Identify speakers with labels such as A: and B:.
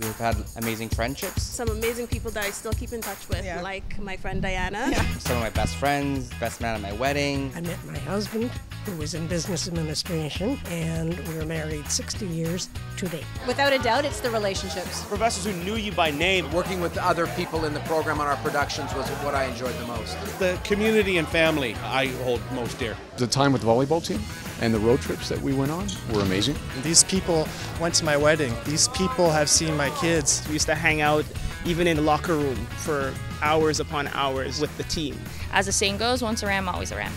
A: We've had amazing friendships.
B: Some amazing people that I still keep in touch with,
C: Yeah.
B: like my friend Diana.
A: Some of my best friends, best man at my wedding.
D: I met my husband, who was in business administration, and we were married 60 years today.
E: Without a doubt, it's the relationships.
F: Professors who knew you by name.
G: Working with other people in the program on our productions was what I enjoyed the most.
H: The community and family I hold most dear.
I: The time with the volleyball team and the road trips that we went on were amazing.
J: These people went to my wedding. These people have seen my kids.
F: We used to hang out even in the locker room for hours upon hours with the team.
K: As the saying goes, once a ram, always a ram.